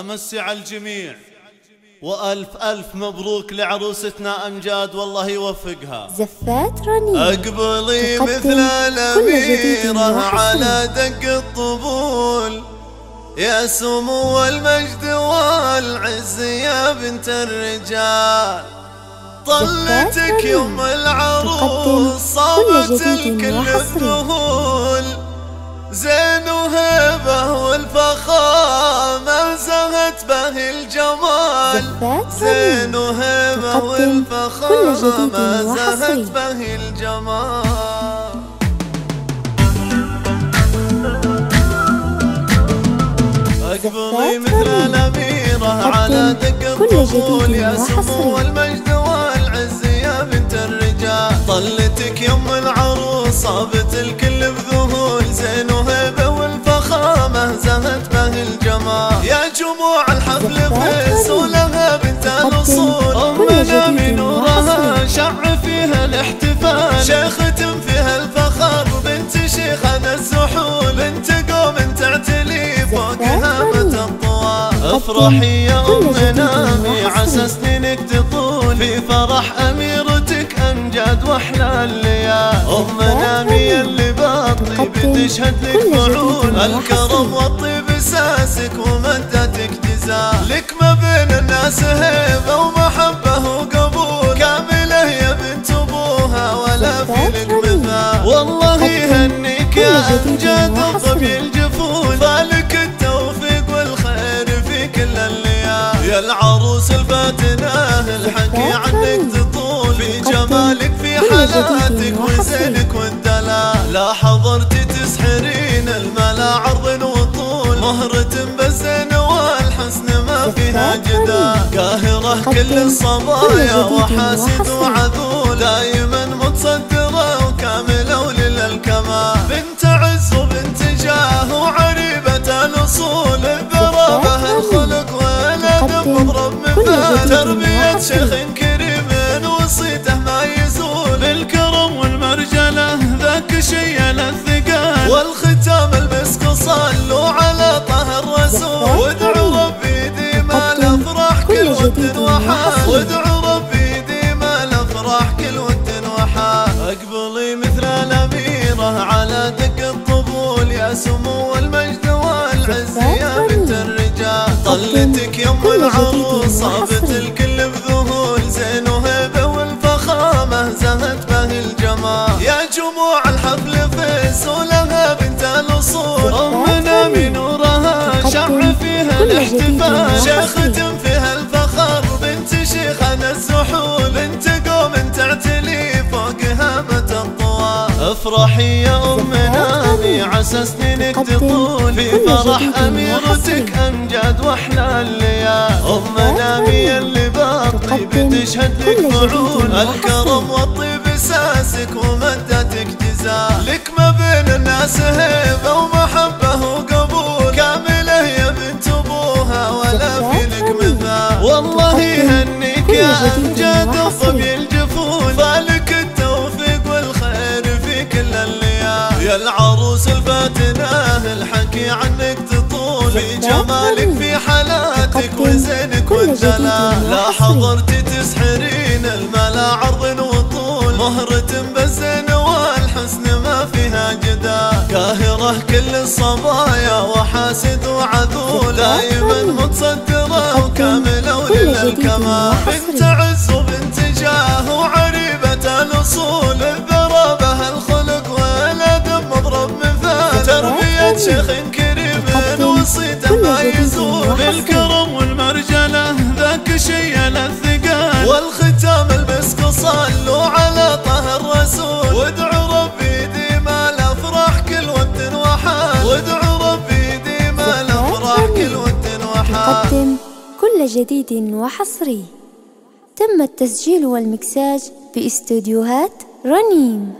أمسي على الجميع. وألف ألف مبروك لعروستنا أمجاد والله يوفقها. زفات رنين. أقبلي مثل الأميرة على دق الطبول. يا سمو المجد والعز يا بنت الرجال. طلتك يوم العروس صابت الكل الذهول الجمال زين وهبه والفخامة زهت به الجمال. أقبلي مثل الأميرة على دق الطفول يا سمو المجد والعز يا بنت الرجال. طلتك يم العروس صابت الكل بذهول. زين وهبة والفخامة زهت به الجمال. يا جموع الحفل فيس الاحتفال شيخة فيها الفخر بنت شيخنا الزحول. بنت قوم تعتلي فوق هامة الطوال. افرحي يا أمنا عسى سنينك تطول. في فرح أميرتك أمجاد وأحلى الليال. أمنا مي اللي باطي بتشهد لك فعول. الكرم والطيب ساسك ومدتك جزال لك ما بين الناس هيبة ومحبة وقبول أمجاد الطبيع الجفون. فالك التوفيق والخير في كل الليال. يا العروس الفاتنة الحكي عنك تطول. في جمالك في حالاتك وزينك والدلال. لا حضرتي تسحرين الملا عرض وطول. مهرة بالزين والحسن ما فيها جدال. قاهرة كل الصبايا وحاسد وعذول. دايما وكاملة ولل الكمال بنت عز وبنت جاه وعريبة الأصول الذرابة الخلق والأدب مضرب مثال تربية شيخ يم العروس صابت الكل بذهول زين وهبه والفخامة زهت به الجمال. يا جموع الحفل فيس ولها بنت الأصول. أمنا من نورها شع فيها الاحتفال. شيخة فيها الفخر بنت شيخنا الزحول بنت قوم تعتلي فوق هامة الطوال افرحي يا امنا عسى سنينك تطول في فرح أميرتك امجاد واحلى الليال امنا مي اللي باطي بتشهد لك فعول الكرم والطيب ساسك ومدتك جزال لك ما بين الناس هيبة ومحبة وقبول. كاملة يا بنت أبوها ولا في لك مثال والله يهنيك يا امجاد الصبي الجفون فالك التوفيق والخير في كل الليال يا العروس الفاتنه الحكي عنك تطول في جمالك في حالاتك وزينك والدلال لا. حضرتي تسحرين الملا عرض وطول. مهرة بالزين والحسن ما فيها جدال قاهرة كل الصبايا وحاسد وعذول. دايما متصدرة وكاملة ولل الكمال بنت عز شيخ كريم وصيته ما يزول بالكرم والمرجلة ذاك شي الثقال والختام المسك صلوا على طه الرسول. وادعوا ربي ديما الأفراح كل ود وحال. وادعوا ربي ديما الأفراح كل ود وحال. كل جديد وحصري. تم التسجيل والمكساج باستوديوهات رنيم.